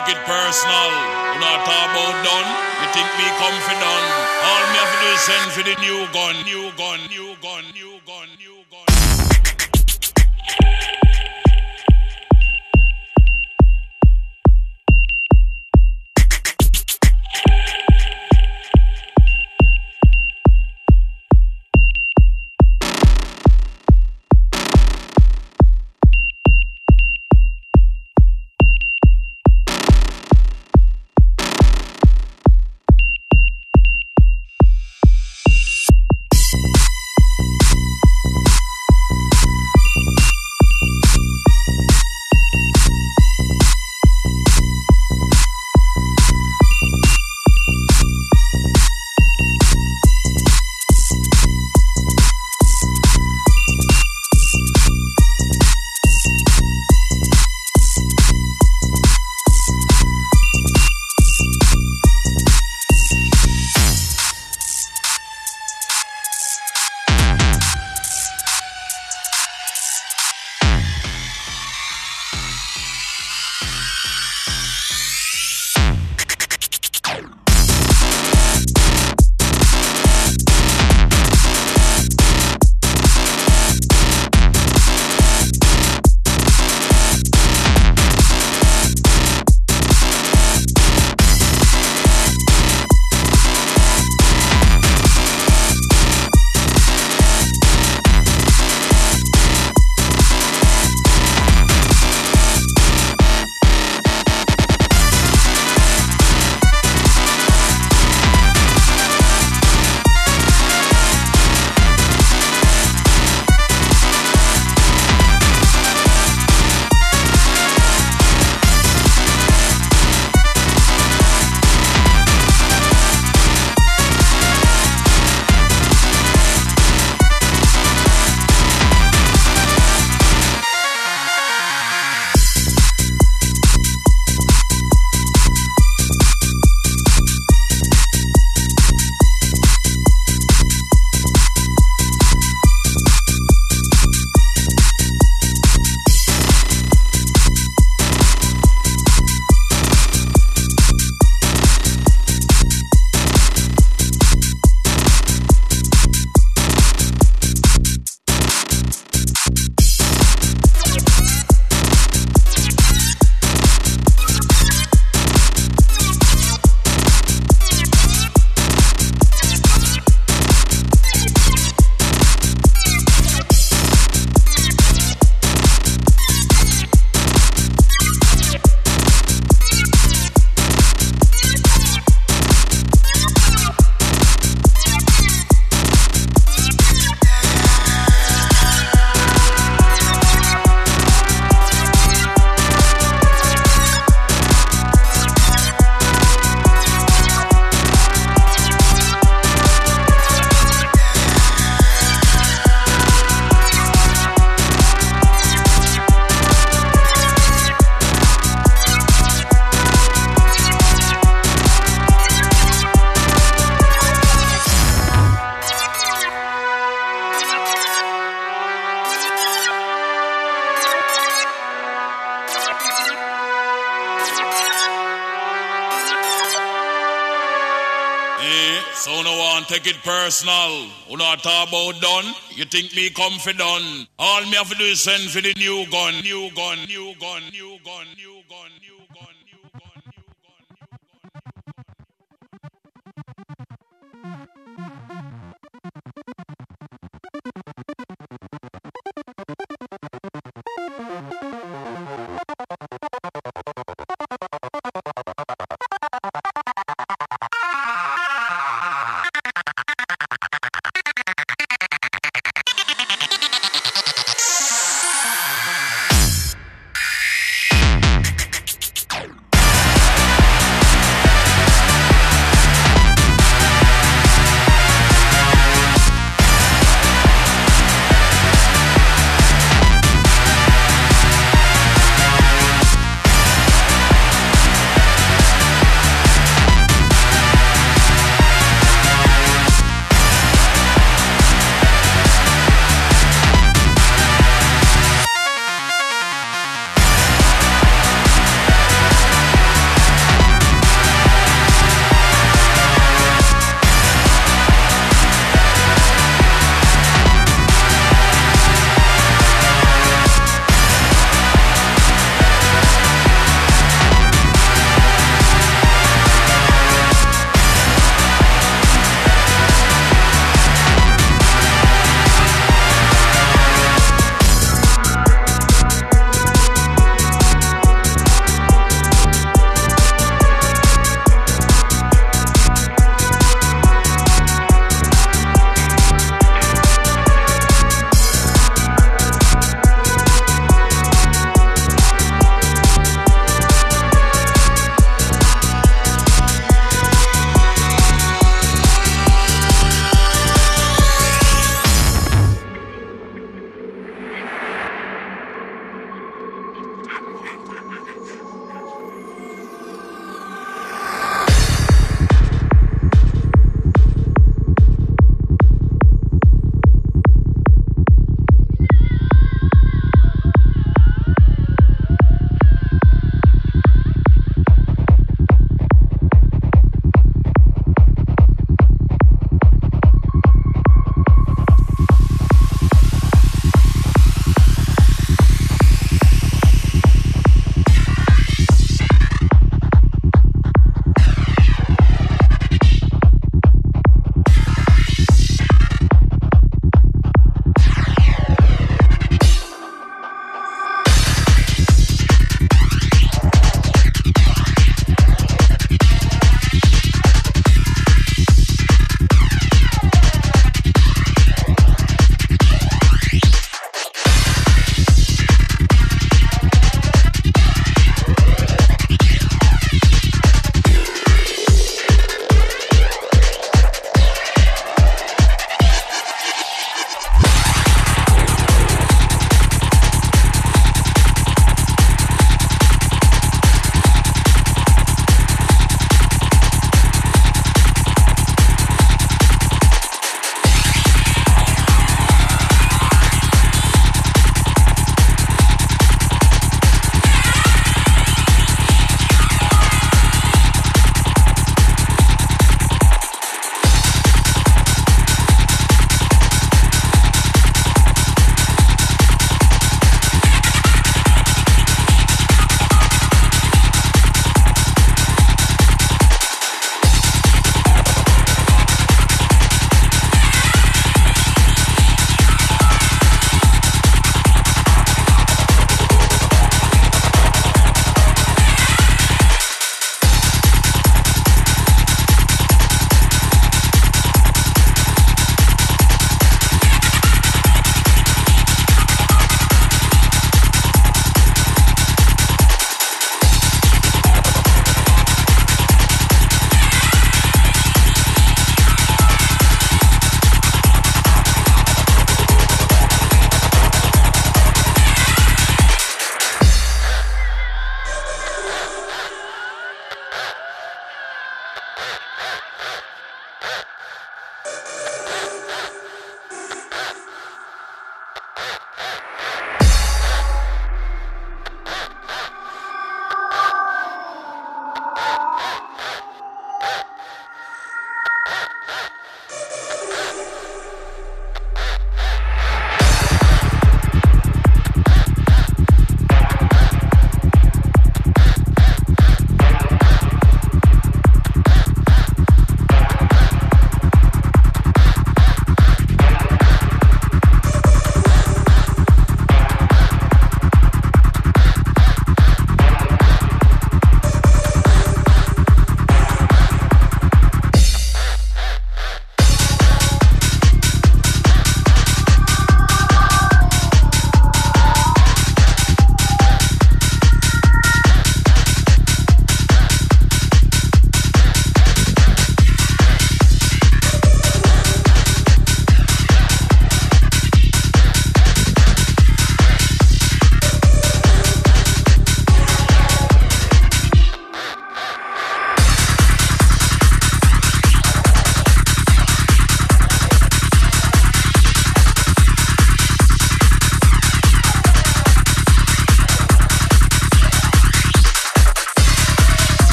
take it personal. You not talk about done. You think me confident? All me have to do is send for the new gun, new gun, new gun, new done? Think me confident? All me have to do is send for the new gun, new gun, new gun, new gun, new gun,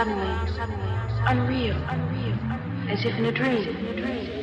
suddenly, unreal, unreal, as if in a dream.